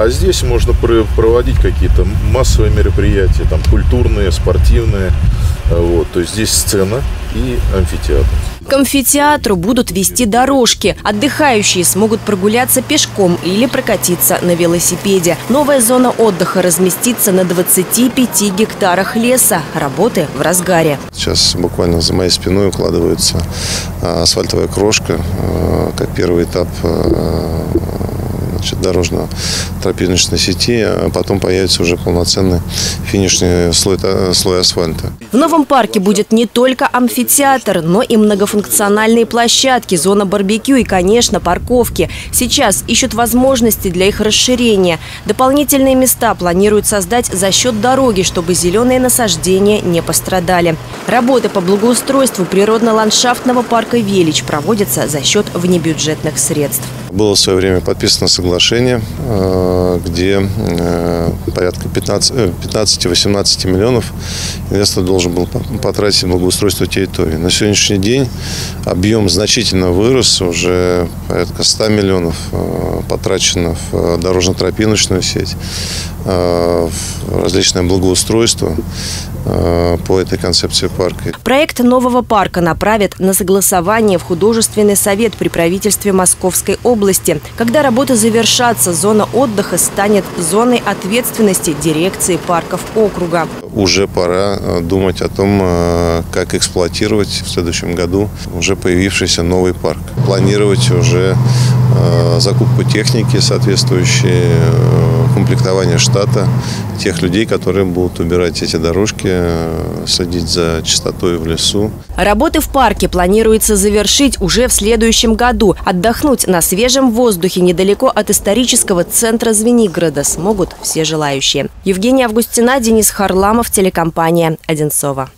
А здесь можно проводить какие-то массовые мероприятия, там культурные, спортивные. Вот, то есть здесь сцена и амфитеатр. К амфитеатру будут вести дорожки. Отдыхающие смогут прогуляться пешком или прокатиться на велосипеде. Новая зона отдыха разместится на 25 гектарах леса. Работы в разгаре. Сейчас буквально за моей спиной укладывается а, асфальтовая крошка, а, как первый этап а, дорожно-тропиночной сети, а потом появится уже полноценный финишный слой, слой асфальта. В новом парке будет не только амфитеатр, но и многофункциональные площадки, зона барбекю и, конечно, парковки. Сейчас ищут возможности для их расширения. Дополнительные места планируют создать за счет дороги, чтобы зеленые насаждения не пострадали. Работы по благоустройству природно-ландшафтного парка «Велич» проводятся за счет внебюджетных средств. Было в свое время подписано соглашение, э, где э, порядка 15-18 э, миллионов инвестор должен был потратить благоустройство территории. На сегодняшний день объем значительно вырос, уже порядка 100 миллионов потрачено в дорожно-тропиночную сеть, различное благоустройство. Э, по этой концепции парка. Проект нового парка направят на согласование в художественный совет при правительстве Московской области. Когда работы завершатся, зона отдыха станет зоной ответственности дирекции парков округа. Уже пора э, думать о том, э, как эксплуатировать в следующем году уже появившийся новый парк. Планировать уже закупку техники соответствующей, комплектование штата тех людей, которые будут убирать эти дорожки, э, следить за чистотой в лесу. Работы в парке планируется завершить уже в следующем году. Отдохнуть на свежем воздухе недалеко от исторического центра Звенигорода смогут все желающие. Евгения Августина, Денис Харламов, телекомпания «Одинцова».